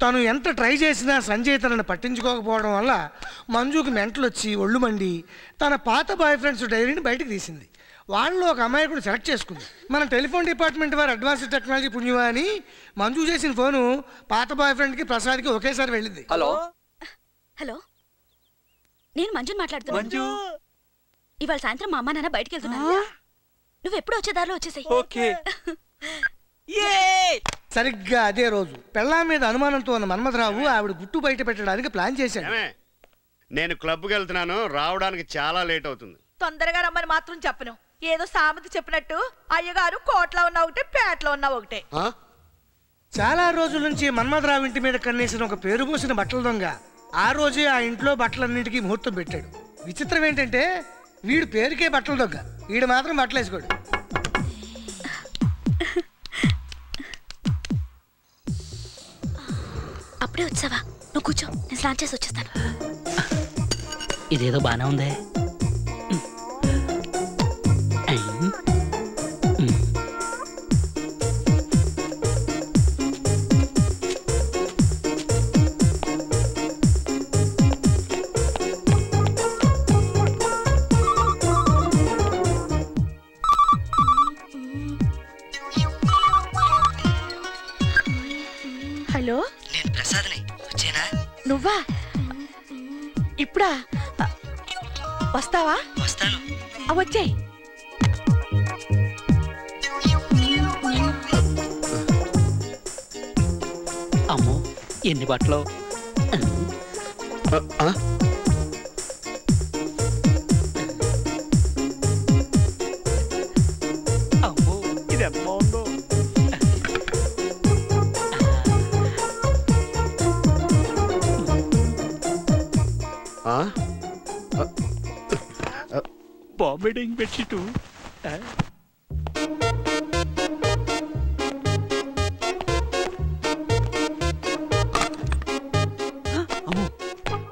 తను ఎంత ట్రై చేసినా సంజయ్ తనని పట్టించుకోకపోవడం వల్ల మంజుకి మెంటలు వచ్చి ఒళ్ళు మండి తన పాత బాయ్ ఫ్రెండ్స్ డైరీని బయటకు తీసింది. వాళ్ళలో ఒక అమాయకుడు సెలెక్ట్ చేసుకుంది. మన టెలిఫోన్ డిపార్ట్మెంట్ వారు అడ్వాన్స్ టెక్నాలజీ పుణ్యమా అని మంజు చేసిన ఫోను పాత బాయ్ ఫ్రెండ్కి ప్రసాద్కి ఒకేసారి వెళ్ళింది. హలో? హలో? నేను మంజుని మాట్లాడుతున్నాను. మంజు? ఇవాళ సాయంత్రం మా అమ్మ నాన్న బయటికి వెళ్తున్నారు నువ్వు ఎప్పుడు వచ్చే దారిలో వచ్చేసాయి. ఓకే. సరిగ్గా అదే రోజు పెళ్ళాం మీద అనుమానంతో ఉన్న మన్మథరావు ఆవిడ గుట్టు బయట పెట్టడానికి ప్లాన్ చేశాడు. ఏమే నేను క్లబ్కి వెళ్తున్నాను రావడానికి చాలా లేట్ అవుతుంది. తొందరగా రమ్మని మాత్రం చెప్పను. ఏదో సామెత చెప్పినట్టు అయ్యగారు కోట్లో ఉన్న ఒకటే పేటలో ఉన్న ఒకటే. ఆ? చాలా రోజుల నుంచి మన్మథరావు ఇంటి మీద కన్నేసిన ఒక పేరు పోసిన బట్టల దొంగ ఆ రోజే ఆ ఇంట్లో బట్టలన్నింటికి ముహూర్తం పెట్టాడు. విచిత్రం ఏంటంటే వీడు పేరుకే బట్టల దొంగ. వీడు మాత్రం బట్టలు వేసుకోడు అప్పుడే వచ్చావా? నువ్వు కూర్చో నేను స్నానం చేసి వచ్చేస్తాను. ఇదేదో బానే ఉందే. హలో? నేను ప్రసాద్ని. వచ్చేనా? నువ్వా? ఇప్పుడా? వస్తావా? వస్తాను. వచ్చేయ్. అమ్మో ఎన్ని బట్టలు? బాంబే డైయింగ్ బెడ్షీట్ అమ్మో.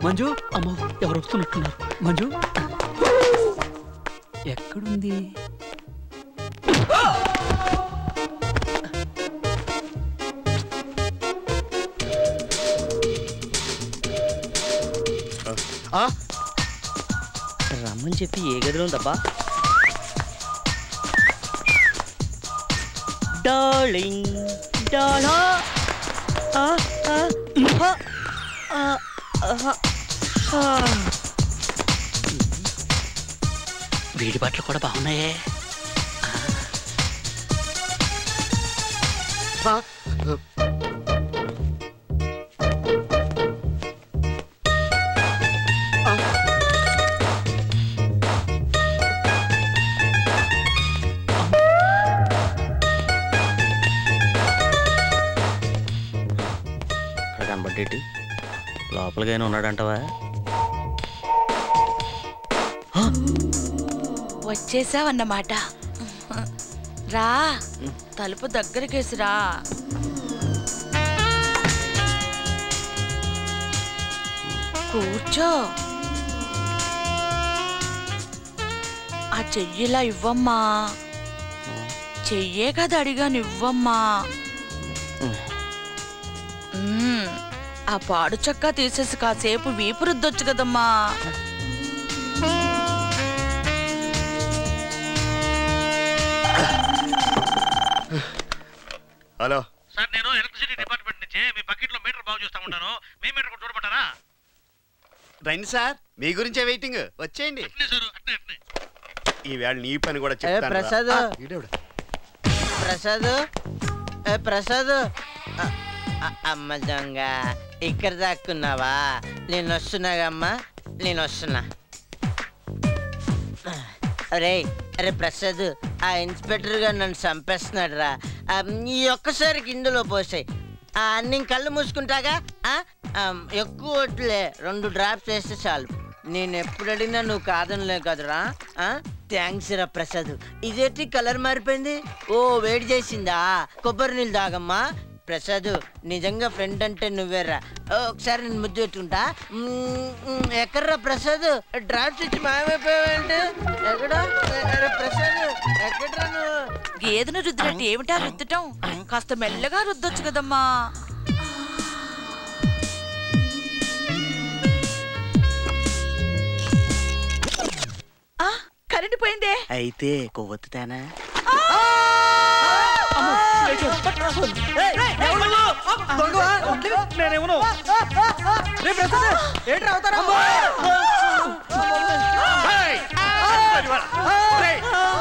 మంజు? అమ్మో ఎవరు వస్తున్నట్టున్నారు? మంజు? ఎక్కడుంది? ఆ? రమ్మని చెప్పి ఏ గదిలో ఉందబ్బా డార్లింగ్ డాలా ఆ, ఆ, ఆ, ఆ, ఆ, ఆ. వీడి బట్టలు కూడా బాగున్నాయే ఆ? లోపలికైనా ఉన్నాడంటవా? వచ్చేసావన్నమాట. రా తలుపు దగ్గరికేసిరా. కూర్చో. ఆ చెయ్యిలా ఇవ్వమ్మా. చెయ్యే కదా అడిగాను ఇవ్వమ్మా మ్మ్. ఆ పాడు చక్క తీసేసి కాసేపు వీపు రుద్దొచ్చు కదమ్మా. హలో. సార్ నేను ఎలక్ట్రిసిటీ డిపార్ట్మెంట్ నుంచి మీ బకెట్లో మీటర్ బాగు చేస్తా ఉంటాను. మీ మీటర్ కూడా చూడమంటారా? రండి సార్ మీ గురించే వెయిటింగ్. వచ్చేయండి. అట్నే సార్ అట్నే అట్నే. ఈవేళ నీ పని కూడా చెప్తాను. ప్రసాద్. ప్రసాద్? ఏ ప్రసాద్? అమ్మ దొంగ. ఇక్కడ దాక్కున్నావా? నేను వస్తున్నాగమ్మా నేను వస్తున్నా. అరే అరే ప్రసాద్ ఆ ఇన్స్పెక్టర్ గారు నన్ను చంపేస్తున్నాడు రా ఈ ఒక్కసారికి ఇందులో పోసాయి. నేను కళ్ళు మూసుకుంటాగా? ఆ? ఎక్కువ ఓట్లే. రెండు డ్రాప్స్ వేస్తే చాలు. నేను ఎప్పుడు అడిగినా నువ్వు కాదనలే కదరా? థ్యాంక్స్ రా ప్రసాద్. ఇదేంటి కలర్ మారిపోయింది? ఓ వేడి చేసిందా? కొబ్బరి నీళ్ళు తాగమ్మా. ప్రసాద్ నిజంగా ఫ్రెండ్ అంటే నువ్వేరా ఒకసారి నేను ముద్దు పెట్టుకుంటా. ఎక్కడ్రా ప్రసాద్? డ్రాఫ్ట్స్ ఇచ్చి మాయమైపోయావంటే? ఎక్కడ? ప్రసాద్ ఎక్కడ్రా నువ్వు? గేదెను రుద్దినట్టు ఏమిటా రుద్దటం? కాస్త మెల్లగా రుద్దొచ్చు కదమ్మా. కరెంటు పోయిందే అయితే కొవ్వొత్తుతానా?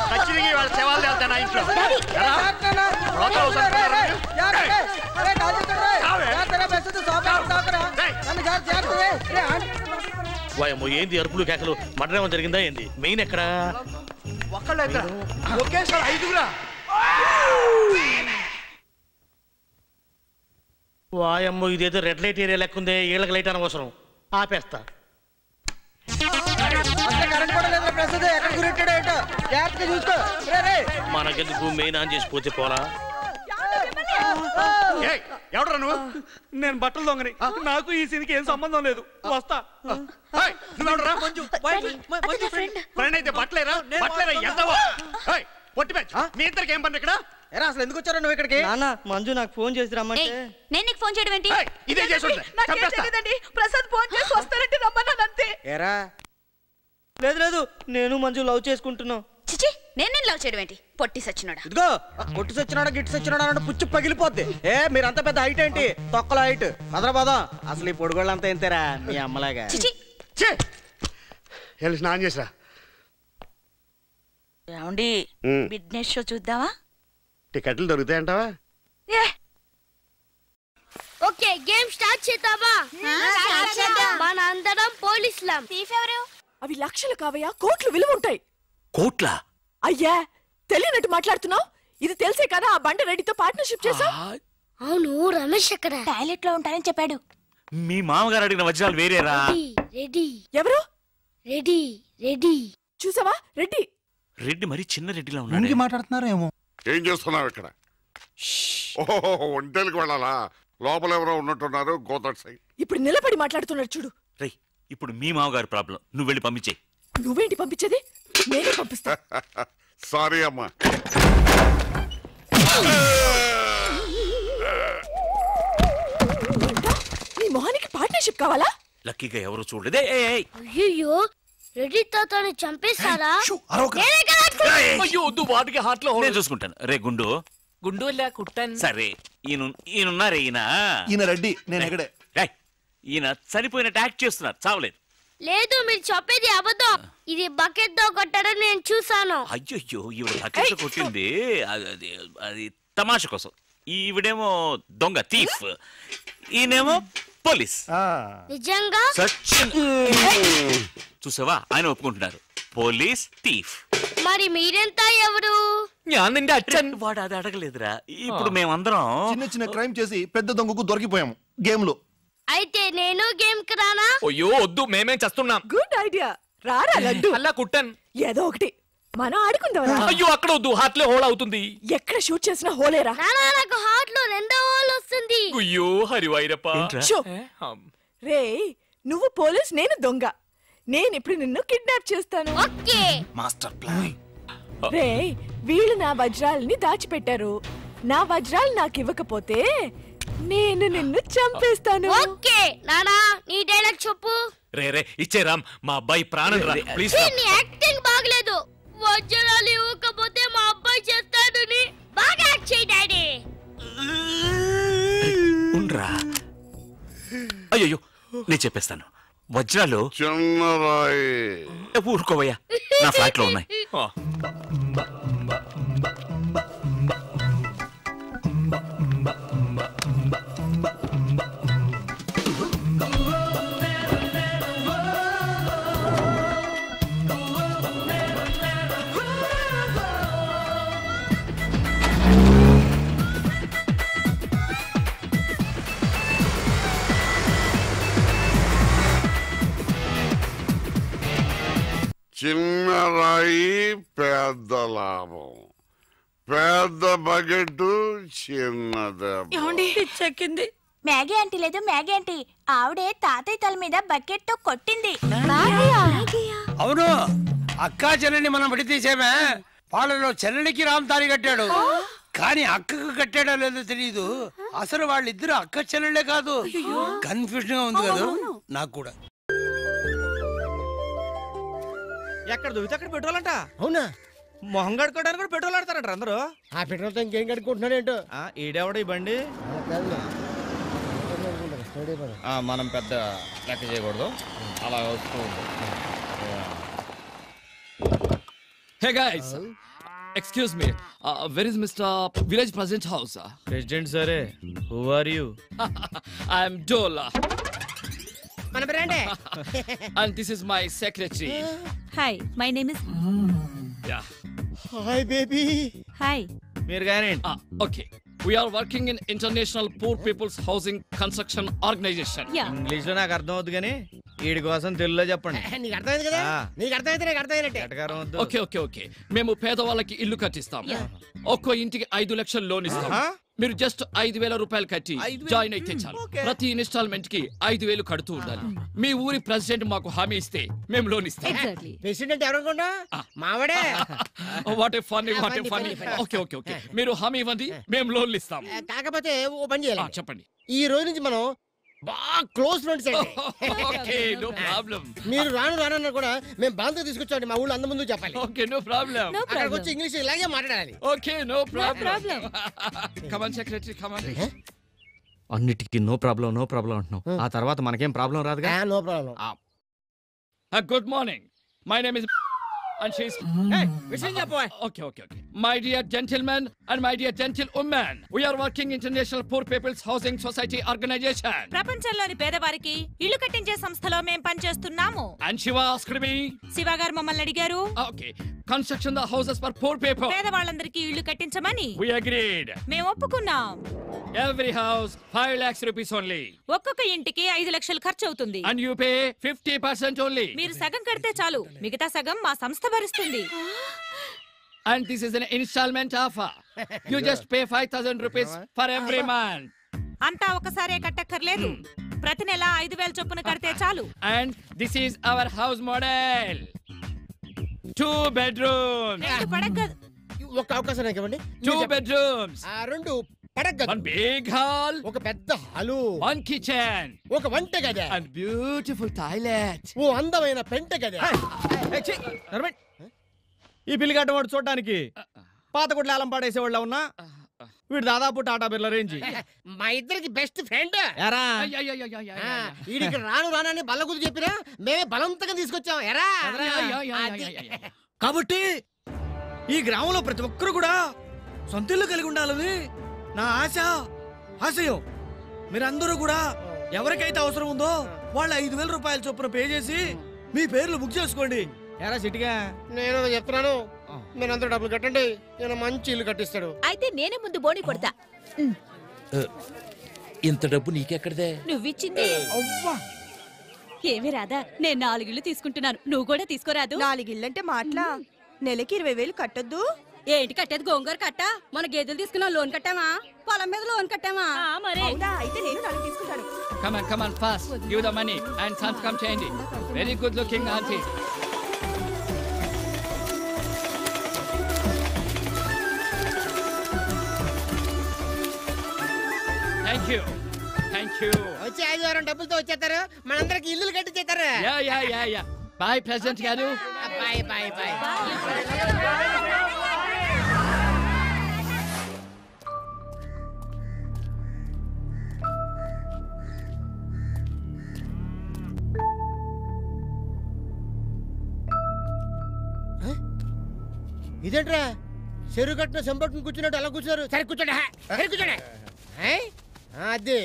ఖచ్చితంగా వాళ్ళ శవాలు తేలుతాయి నా ఇంట్లో. ఎరా? రోత అవసరం ఏయ్! వాయమ్మో ఏంది అరుపులు కేకలు? ఏమో జరిగిందా ఏంది? మెయిన్ ఎక్కడా? ఒక్కళ్ళు ఎక్కడ ఒకేసారి ఐదుగురా? వాయమ్మో ఇదేదో రెడ్ లైట్ ఏరియా లెక్కుందే ఈళ్ళకి లైట్ అనవసరం. ఆపేస్తా. మనకెందుకు మెయిన్ ఆన్ చేసి పోతే పోలా? ఏయ్! ఎవడురా నువ్వు? నేను బట్టలు దొంగని. నాకు ఈ సీన్కి ఏం సంబంధం లేదు. వస్తా. ఏయ్! నువ్వెవడురా మంజు అతని ఫ్రెండ్. ఫ్రెండ్. అయితే బట్టలేరా? బట్టలేరా! పొట్టి మ్యాచ్ మీ ఇద్దరికి ఏం పని ఇక్కడ? ఎరా అసలు ఎందుకు వచ్చారా నువ్వు ఇక్కడికి? నాన్న మంజు నాకు ఫోన్ చేసి రమ్మంటే నేను నీకు ఫోన్ చేయడం ఏంటి! ఇదే చేసి ప్రసాద్ ఫోన్ చేసి వస్తానంటే రమ్మన్నాను అంతే. ఎరా? లేదు లేదు నేను మంజు లవ్ చేసుకుంటున్నాం. చిచి నేను నేను లవ్ చేయడం ఏంటి? పొట్టి సచ్చినోడా. ఇదిగో కొట్టు సచ్చినాడా గిట్టు సచ్చినాడా అంటే పుచ్చు పగిలిపోద్ది. ఏ మీరంతా పెద్ద హైట్ ఏంటి? తొక్కల హైట్ హైదరాబాద్ అసలు ఈ పొడుగోళ్ళంతా ఎంతేరా? మీ అమ్మలాగా! వెళ్ళి స్నానం చేసిరా. ఏమండి. బిడ్నెస్ షో చూద్దామా? టికెట్లు దొరుకుతాయంటావా? ఓకే గేమ్ స్టార్ట్ చేద్దామా? మన అందరం పోలీసులం. అవి లక్షలు కావయ్యా కోట్లు విలువ ఉంటాయి కోట్ల? అయ్యా తెలియనట్టు మాట్లాడుతున్నావు? ఇది తెలిసే కదా ఆ బండ రెడ్డితో పార్ట్నర్షిప్ చేసా అవును రమేష్ ఎక్కడ? టాయిలెట్లో ఉంటానని చెప్పాడు. మీ మామగారు అడిగిన వజ్రాలు వేరేరా? రెడీ ఎవరు? రెడీ రెడీ చూసావా? రెడ్డి. రెడ్డి మరి చిన్న రెడ్డిలా ఉన్నాడు. మాట్లాడుతున్నారేమో. ఏం చేస్తున్నావు ఇక్కడ? ఓహో ఒంటేలకు వెళ్ళాలా? లోపల ఎవరో ఉన్నట్టున్నారు గోదట్ సైడ్. ఇప్పుడు నిలబడి మాట్లాడుతున్నాడు చూడు. రేయ్ ఇప్పుడు మీ మామగారు ప్రాబ్లం. నువ్వు వెళ్ళి పంపించే. నువ్వేంటి పంపించేది? నేనే పంపిస్తా. సారీ అమ్మా? నీ మొహానికి పార్ట్నర్షిప్ కావాలా? లక్కీగా ఎవరు చూడలేదే. అయ్యో రెడీ తాతని చంపేస్తారా? నేనే కదా అయ్యో వద్దు వాటికి హార్ట్లో నేను చూసుకుంటాను. రే గుండు. గుండు కుట్టాను. సరే ఈయన ఈయనున్నారే ఈయన? ఈయన రెడ్డి నేను ఎక్కడే రేయ్, ఈయన చనిపోయినట్టు యాక్ట్ చేస్తున్నారు చావలేదు. లేదు మీరు చెప్పేది అబద్ధం. ఇది బకెట్తో కొట్టడం నేను చూసాను అయ్యో ఈవిడ బకెట్ కొట్టింది. అది అది అది తమాషా కోసం. ఈవిడేమో దొంగ తీఫ్ ఈయనేమో పోలీస్. నిజంగా? సచిన్. చూసావా? ఆయన ఒప్పుకుంటున్నారు. పోలీస్ తీఫ్ మరి మీరెంత ఎవరు? వాడు అది అడగలేదురా. ఇప్పుడు మేమందరం చిన్న చిన్న క్రైమ్ చేసి పెద్ద దొంగకు దొరికిపోయాము గేమ్లో అయితే నేను గేమ్కి రానా? అయ్యో వద్దు. మేమేం చేస్తున్నాం? Good idea. రారా లడ్డు? అలా కుట్టాను. ఏదో ఒకటి. మనం ఆడుకుందాం. అయ్యో అక్కడ వద్దు. హార్ట్లో హోల్ అవుతుంది. ఎక్కడ షూట్ చేసినా హోలేరా నానా నాకు హార్ట్లో రెండో హోల్ వస్తుంది. అయ్యో హరివైరప్ప. రే నువ్వు పోలీస్ నేను దొంగ. నేను ఇప్పుడు నిన్ను కిడ్నాప్ చేస్తాను. ఓకే. Master plan. రే వీళ్ళు నా వజ్రాలని దాచిపెట్టారు. నా వజ్రాలు నాకు ఇవ్వకపోతే నేను నిన్ను చంపేస్తాను. ఓకే. నానా నీ డైలాగ్ చెప్పు. రే రే ఇచ్చే రామ్ మా అబ్బాయి ప్రాణం రా. ప్లీజ్ నీ యాక్టింగ్ బాగలేదు. అయ్యో నేను చెప్పేస్తాను. వజ్రాలు చిన్నరాయి. ఏ, ఊరుకోవయ్యా. నా ఫ్లాట్లో ఉన్నాయి రాయి పెద్ద లాభం పెద్ద బకెట్ చిన్న దెబ్బ చెక్కింది మ్యాగీ ఆంటీ లేదు మ్యాగీ ఆంటీ. ఆవిడే తాతయ్య తల మీద బకెట్తో కొట్టింది అవును. అక్కా చెల్లెని మనం విడతీసేమే. వాళ్ళలో చెల్లెలికి రామ్ తారి కట్టాడు కానీ అక్కకు కట్టాడో లేదో తెలియదు అసలు వాళ్ళిద్దరు అక్క చెల్లెళ్ళే కాదు. కన్ఫ్యూజన్గా ఉంది కదా. నాకు కూడా. ఎక్కడ దొరికితే అక్కడ పెట్రోల్ అంట. అవునా? మొహం కడుక్కోవడానికి కూడా పెట్రోల్ ఆడతారంట అందరూ? ఆ పెట్రోల్తో ఇంకేం కడుక్కుంటున్నాడు ఏంటో? ఆ, ఈడెవడ ఈ బండి? ఆ, మనం పెద్ద లెక్క చేయకూడదు. అలా వస్తూ Hey guys, excuse me. Uh, where is Mr. Village President House? President సరే who are you? I am Dola, మన బ్రాండే and this is my secretary. Hi my name is Yeah. Hi baby hi మీరు కానీ Ah, okay. We are working in International Poor People's Housing Construction Organization. Yeah. ఇంగ్లీష్లో నాకు అర్థం అవుతుంది కానీ వీడి కోసం తెలుగులో చెప్పండి నీకు అర్థమైంది కదా. నీకు అర్థమైతే నాకు అర్థమైనట్టే ఓకే ఓకే ఓకే మేము పేదవాళ్ళకి ఇల్లు కట్టిస్తాం ఒక్కో ఇంటికి ఐదు లక్షలు లోన్ ఇస్తాం. మీరు జస్ట్ ఐదు వేల రూపాయలు కట్టి? జాయిన్ అయితే చాలు. ప్రతి ఇన్స్టాల్మెంట్కి ఐదు వేలు కడుతూ ఉండాలి. మీ ఊరి ప్రెసిడెంట్ మాకు హామీ ఇస్తే మేము లోన్ ఇస్తాం. ప్రెసిడెంట్ ఎవరనుకున్నా? మావాడే. What a funny what a funny. Okay okay okay మీరు హామీ ఇవ్వండి మేము లోన్లు ఇస్తాం. కాకపోతే ఓ పని చేయాలి. ఆ, చెప్పండి. ఈ రోజు నుంచి మనం బాగా క్లోజ్ ఫ్రెండ్స్ అండి. ఓకే నో ప్రాబ్లం మీరు రాను రానన్నా కూడా మేము బాంతో తీసుకొచ్చామండి మా ఊళ్ళో అంత ముందు చెప్పాలి. ఓకే నో ప్రాబ్లం No అక్కడికి problem. వచ్చి ఇంగ్లీష్ ఇలాగే మాట్లాడాలి. Okay no problem problem. Come on secretary come on అన్నిటికీ నో ప్రాబ్లం నో ప్రాబ్లం అంటున్నావు. ఆ తర్వాత మనకేం ప్రాబ్లం రాదుగా? No problem good morning my name is and she's విషయం చెప్పు okay okay okay my dear gentlemen and my dear gentlewomen we are working international poor people's housing society organization ప్రపంచంలోని పేదవారికి ఇల్లు కట్టించే సంస్థలో మేం పనిచేస్తున్నాము and shiva asked me Shiva గారు మమ్మల్ని అడిగారు okay construction the houses for poor people పేదవాళ్ళందరికీ ఇల్లు కట్టించమని we agreed మేము ఒప్పుకున్నాం every house five lakhs rupees only ఒక్కొక్క ఇంటికి ఐదు లక్షలు ఖర్చు అవుతుంది and you pay fifty percent only మీరు సగం కడితే చాలు. మిగతా సగం మా సంస్థ భరిస్తుంది. And this is an installment offer you just pay five thousand rupees for every month అంతా ఒక్కసారే కట్టక్కర్లేదు. ప్రతి నెల ఐదు వేల చొప్పున కడితే చాలు. And this is our house model two bedroom ఒక అవకాశం ఇవ్వండి. టూ బెడ్రూమ్స్ రెండు big hall. ఒక పెద్ద హాలు. One kitchen. ఒక వంట గద. And beautiful toilet. ఓ అందమైన పెంట గద. ఈ బిల్లు కట్టవాడు చూడడానికి పాత గుడ్ల ఆలం పాడేసేవాళ్ళ ఉన్నా? వీడు దాదాపు టాటా బిర్ల రేంజ్. మా ఇద్దరికి బెస్ట్ ఫ్రెండ్ ఎరా. వీడికి రాను రానని బల్ల కుది చెప్పినా మేమే బలవంతంగా తీసుకొచ్చాం ఎరా. కాబట్టి ఈ గ్రామంలో ప్రతి ఒక్కరు కూడా సొంత ఇల్లు కలిగి ఉండాలని నా ఆశ ఆశయం. మీరందరూ కూడా ఎవరికైతే అవసరం ఉందో వాళ్ళ ఐదు వేల రూపాయల చొప్పున పే చేసి మీ పేర్లు బుక్ చేసుకోండి. ఎరా సిటిగా నేను చెప్తున్నాను. మీరు అంత డబ్బులు కట్టండి. నేను మంచి ఇల్లు కట్టిస్తాడు. అయితే నేనే ముందు బోని కొడతా. ఇంత డబ్బు నీకెక్కడిదే? నువ్విచ్చింది? ఏమి రాదా నేను నాలుగిళ్ళు తీసుకుంటున్నాను. నువ్వు కూడా తీసుకోరాదు. నాలుగిళ్ళంటే మాటలా? నెలకి ఇరవై వేలు కట్టొద్దు? ఏంటి కట్టేది గోంగూర కట్ట? మన గేదెలు తీసుకున్నాం లోన్ కట్టామా పొలం మీద లోన్ కట్టామా మరే. అవునా? అయితే నేను నాలుగు తీసుకుంటాను. Come on come on fast. Give the money and సంతకం చేయండి very good looking auntie. Thank you. Thank you. వచ్చి ఆదివారం డబ్బులతో వచ్చేస్తారు. మనందరికి ఇల్లు కట్టించేస్తారు bye president garu bye bye bye ఇదేంట్రా? చెరువు కట్టిన సంపట్టుని కూర్చున్నట్టు అలా కూర్చున్నారు. సరే కూర్చోండి. హా, సరే కూర్చోండి. హే? ఆ, అది.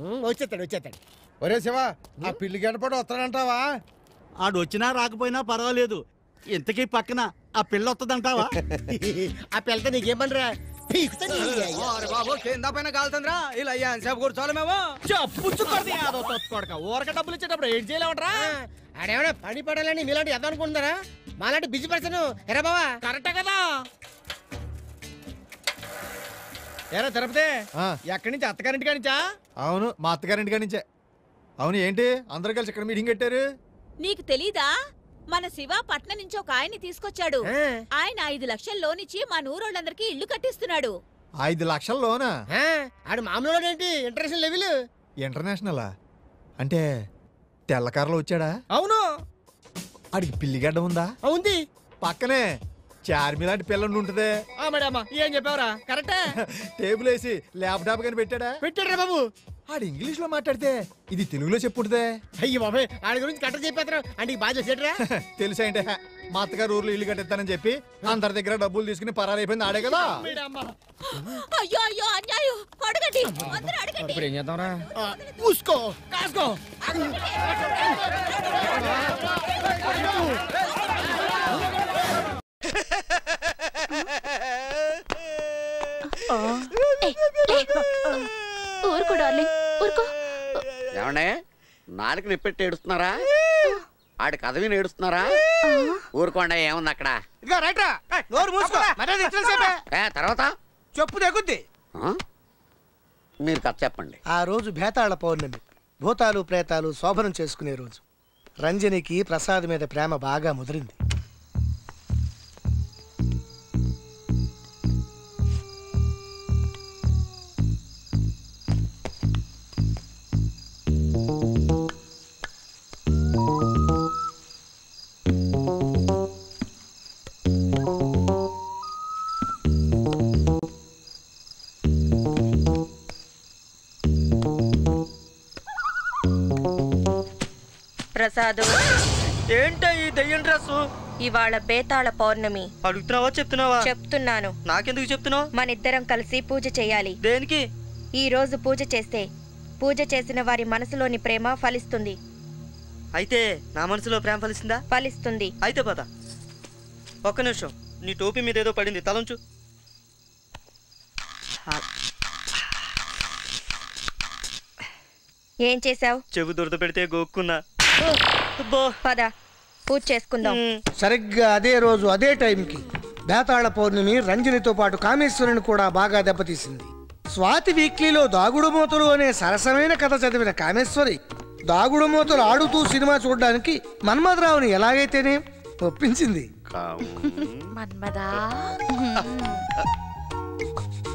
ఉమ్, వచ్చేస్తాడు వచ్చేస్తాడు. ఒరే శివ ఆ పిల్లి గడపడు వస్తాడంటావా? ఆడు వచ్చినా రాకపోయినా పర్వాలేదు. ఇంతకీ పక్కన ఆ పిల్ల వస్తుందంటావా ఆ పిల్లతో నీకేమనరా నీ అయ్యా. బాబు కింద పైన కాలుతుందిరా. ఇలా అయ్యా సేపు కూర్చోవాలి మేము? చెప్పుచ్చుకోండి యాదో తొత్తుకోడక ఊరక డబ్బులు ఇచ్చేటప్పుడు ఏం చేయలేమంటరా? ఆ, ఆడేమన్నా పని పడాలని మీలాంటి ఎద అనుకుంటున్నారా మాలాంటి బిజీ పర్సన్ ఎరా బావా? కరెక్టే కదా. ఏరా తిరుపతి ఎక్కడి నుంచి అత్తగారింటి నుంచా? అవును మా అత్తగారింటి కాడి నుంచే. అవును ఏంటి? అందరు కలిసి ఇక్కడ మీటింగ్ పెట్టారు నీకు తెలీదా? మన శివ పట్నం నుంచి ఒక ఆయన్ని తీసుకొచ్చాడు. ఆయన ఐదు లక్షలు లోన్ ఇచ్చి మా నూరోళ్ళందరికీ ఇల్లు కట్టిస్తున్నాడు. ఐదు లక్షల లోనా? ఆడు మామూలు ఏంటి? International level? ఇంటర్నేషనలా? అంటే తెల్లకారులో వచ్చాడా? అవును. ఆడికి పిల్లిగడ్డ ఉందా? ఉంది. పక్కనే చార్మి లాంటి పిల్లండి ఉంటదే. ఆ మేడమ్మ ఏం చెప్పావురా? కరెక్టే? టేబుల్ వేసి ల్యాప్టాప్ కానీ పెట్టాడా? పెట్టాడు బాబు. ఆడు ఇంగ్లీష్లో మాట్లాడితే ఇది తెలుగులో చెప్పుంటదే. అయ్యి బాబాయ్ ఆడి గురించి కట్ట చెప్పేస్తారు? అంటే బాగా చేసేటరా తెలుసా అంటే మా అత్తగారు ఊర్లో ఇల్లు కట్టిస్తానని చెప్పి అందరి దగ్గర డబ్బులు తీసుకుని పరారైపోయింది ఆడే కదా. అయ్యో అయ్యో అన్యాయం. అడగండి. అందరూ అడగండి. ఇప్పుడు ఏం చేద్దాంరా? పూసుకో కాసుకో. ఊరుకో డార్లింగ్ ఊరుకో. ఏమండే నాలుగు నిప్పెట్టి ఏడుస్తున్నారా? ఆడి కథ విని ఏడుస్తున్నారా? ఊరుకోండి ఏముంది అక్కడ? ఇదిగో రైట్రా. ఏయ్, నోరు మూసుకో. మర్యాద ఇచ్చేసేపే ఏ తర్వాత? చెప్పు తెగుద్ది. ఆ? మీరు కథ చెప్పండి. ఆ రోజు భేతాళ పౌర్ణమి. భూతాలు ప్రేతాలు శోభనం చేసుకునే రోజు. రంజనికి ప్రసాద్ మీద ప్రేమ బాగా ముదిరింది. ప్రసాదు ఏంటో ఈ దెయ్యం డ్రెస్ ఇవాళ బేతాళ పౌర్ణమి. అడుగుతున్నావా చెప్తున్నావా? చెప్తున్నాను. నాకెందుకు చెప్తున్నావు? మనిద్దరం కలిసి పూజ చేయాలి. దేనికి? ఈ రోజు పూజ చేస్తే పూజ చేసిన వారి మనసులోని ప్రేమ ఫలిస్తుంది. అయితే నా మనసులో ప్రేమ ఫలిసిందా ఫలిస్తుంది. అయితే పద. ఒక్క నిమిషం. నీ టోపీ మీద ఏదో పడింది. తలంచు. ఏం చేశావు? చెవు దురద పెడితే గోక్కున్నా. పద పూజ చేసుకుందాం. సరిగ్గా అదే రోజు అదే టైంకి బేతాళ పౌర్ణమి రంజనితో పాటు కామేశ్వరుని కూడా బాగా దెబ్బతీసింది. స్వాతి వీక్లీలో దాగుడు మూతలు అనే సరసమైన కథ చదివిన కామేశ్వరి దాగుడు మూతలు ఆడుతూ సినిమా చూడడానికి మన్మథరావుని ఎలాగైతేనే ఒప్పించింది. మన్మదా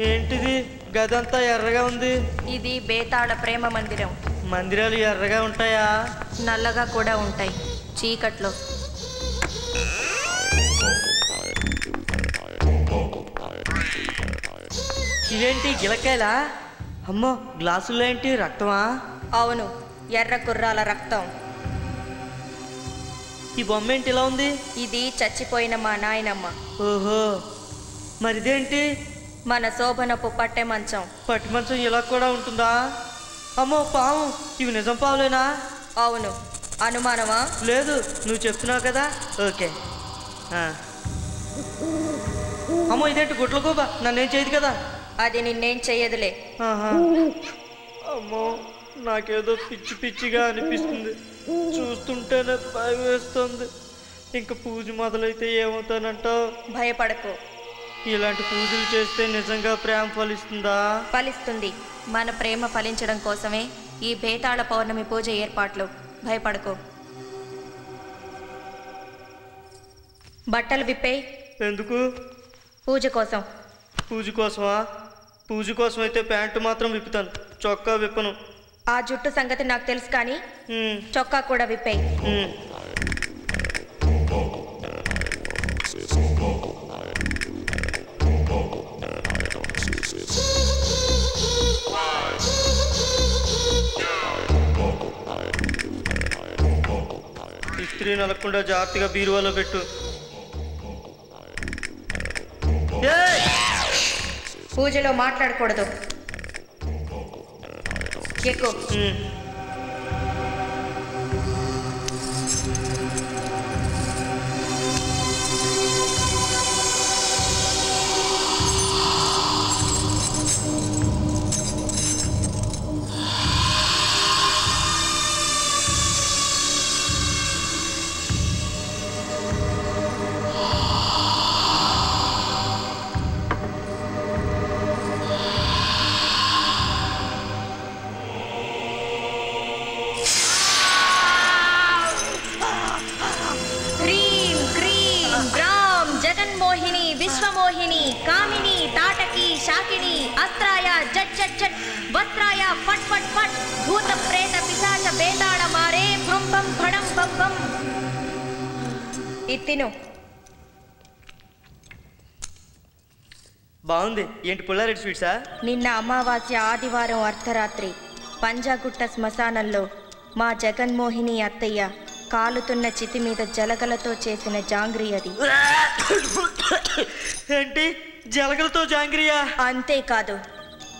ఏంటిది? గదంతా ఎర్రగా ఉంది. ఇది బేతాళ ప్రేమ మందిరం. మందిరాలు ఎర్రగా ఉంటాయా? నల్లగా కూడా ఉంటాయి. చీకట్లో. ఇవేంటి గిలకాయలా అమ్మో గ్లాసుల్లో ఏంటి రక్తమా? అవును ఎర్ర గుర్రాల రక్తం. ఈ బొమ్మ ఏంటి ఇలా ఉంది? ఇది చచ్చిపోయిన మా నాయనమ్మ. ఓహో మరిదేంటి? మన శోభనపు పట్టె మంచం పట్టి మంచం ఇలా కూడా ఉంటుందా? అమ్మో పాము. ఇవి నిజం పావులేనా? అవును. అనుమానమా? లేదు నువ్వు చెప్తున్నావు కదా. ఓకే. ఆ. అమ్మో ఇదేంటి గుట్ల గోబ? నన్నేం చేయదు కదా? అది నిన్నేం చెయ్యదులే ఆహా. అమ్మో. నాకేదో పిచ్చి పిచ్చిగా అనిపిస్తుంది. చూస్తుంటేనే భయం వేస్తుంది. ఇంకా పూజ మొదలైతే ఏమవుతానంటావు భయపడకు. ఇలాంటి పూజలు చేస్తే నిజంగా ప్రేమ ఫలిస్తుందా? ఫలిస్తుంది. మన ప్రేమ ఫలించడం కోసమే ఈ బేతాళ పౌర్ణమి పూజ ఏర్పాట్లు. భయపడకు. బట్టలు విప్పే. ఎందుకు? పూజ కోసం. పూజ కోసమా? పూజ కోసం అయితే ప్యాంటు మాత్రం విప్పుతాను. చొక్కా విప్పను. ఆ జుట్టు సంగతి నాకు తెలుసు కానీ చొక్కా కూడా విప్పేయి. ఇస్త్రీ నలగకుండా జాగ్రత్తగా బీరువాలో పెట్టు! పూజలో మాట్లాడకూడదు ఎక్కువ ఉమ్. డాకిని అస్త్రాయ జట్ జట్ జట్ వస్త్రాయ ఫట్ ఫట్ ఫట్ భూత ప్రేత పిశాచ బేతాళ మారే భం భం భడం భం భం. ఇది తిను. బాగుంది. ఏంటి పుల్లారెడ్డి స్వీట్సా? నిన్న అమావాస్య ఆదివారం అర్ధరాత్రి పంజాగుట్ట శ్మశానంలో మా జగన్మోహిని అత్తయ్య కాలుతున్న చితి మీద జలగలతో చేసిన జాంగ్రీ అది. ఏంటి? జలగలతో జాంగ్రియా. అంతేకాదు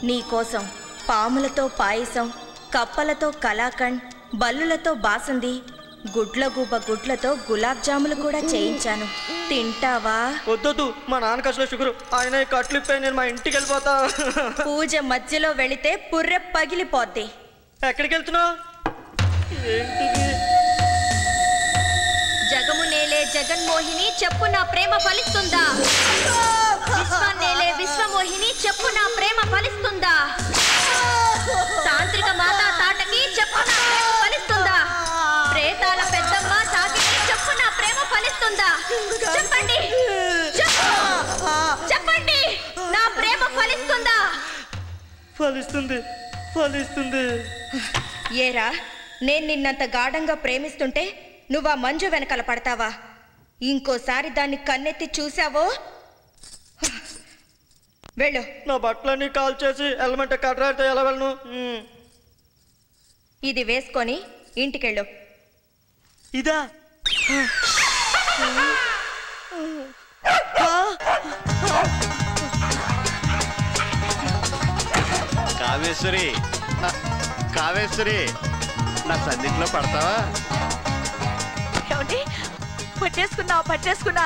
నీకోసం పాములతో పాయసం కప్పలతో కలాకండ్ బల్లులతో బాసంది గుడ్లగూబ గుడ్లతో గులాబ్ జాములు కూడా చేయించాను. తింటావా? వద్దొద్దు మా నాన్నకి అసలు షుగర్. ఆయన కట్లు ఇప్పి నేను మా ఇంటికి వెళ్ళిపోతా. పూజ మధ్యలో వెళితే పుర్రె పగిలిపోద్ది. ఎక్కడికి వెళ్తున్నావు? ఏంటిది? జగము నేలే జగన్మోహిని చెప్పు నా ప్రేమ ఫలిస్తుందా? విశ్వనేలే విశ్వమోహిని చెప్పు నా ప్రేమ ఫలిస్తుందా? తాంత్రిక మాతా తాటకి చెప్పు నా ప్రేమ ఫలిస్తుందా? ప్రేతాల పెద్దమ్మ తాకిని చెప్పు నా ప్రేమ ఫలిస్తుందా? చెప్పండి. చెప్పు. చెప్పండి. నా ప్రేమ ఫలిస్తుందా? ఫలిస్తుంది. ఫలిస్తుంది. ఏరా నేను నిన్నంత గాఢంగా ప్రేమిస్తుంటే నువ్వు ఆ మంజు వెనకాల పడతావా? ఇంకోసారి దాన్ని కన్నెత్తి చూసావో? వెళ్ళు. నా బట్టలన్నీ కాల్ చేసి వెళ్ళమంటే కట్టరాడితే ఎలా వెళ్ళను. ఇది వేసుకొని ఇంటికెళ్ళు. ఇదా? కామేశ్వరి ఆ, కామేశ్వరి నా సన్నిధిలో పడతావా? ఏమండి? పట్టేసుకున్నా పట్టేసుకున్నా.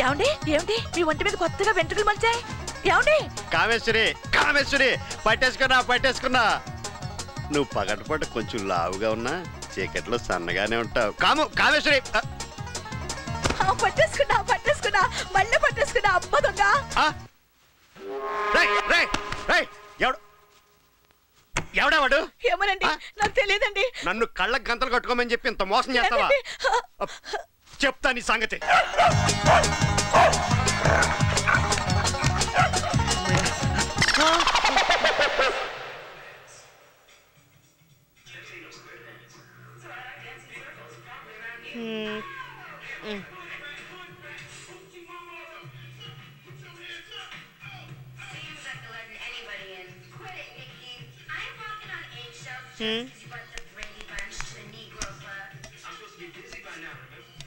ఏమండి? ఏమిటి మీ ఒంటి మీద కొత్తగా వెంట్రుకలు మలిచాయి. ఏమండి? కామేశ్వరి కామేశ్వరి పట్టేసుకున్నా పట్టేసుకున్నా. నువ్వు పగటిపూట కొంచెం లావుగా ఉన్నా చీకట్లో సన్నగానే ఉంటావు. కాము కామేశ్వరి పట్టేసుకున్నా పట్టేసుకున్నా మళ్ళీ పట్టేసుకున్నా అమ్మ దొంగ. రేయ్, రేయ్, రేయ్, ఎవడు? ఎవడా వాడు? ఏమోనండి నాకు తెలియదండి. నన్ను కళ్ళకు గంతలు కట్టుకోమని చెప్పి ఇంత మోసం చేస్తావా? చెప్తా నీ సంగతి. Hmm.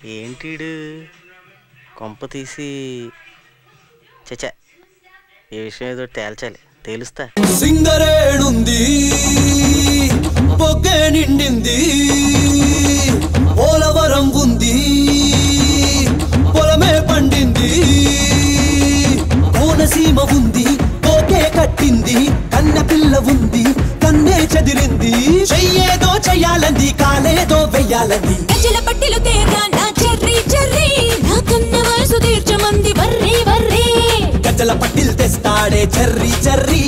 ఏంటిడు? కొంప తీసి చచ్చా. ఈ విషయం ఏదో తేల్చాలి. తేలుస్తా. సింగరేడుంది పొగ్గే నిండింది. పోలవరం ఉంది. పొలమే పండింది. కోనసీమ ఉంది. పోకే కట్టింది. కన్న పిల్ల ఉంది. కన్నే చెదిరింది. చెయ్యేదో చెయ్యాలంది కాలేదో వెయ్యాలంది గజల పట్టిలు తేగ నా చెర్రీ చెర్రీ. నా కన్న వయసు తీర్చమంది వర్రీ వర్రీ. గజల పట్టిల్ తెస్తాడే చెర్రీ చెర్రీ.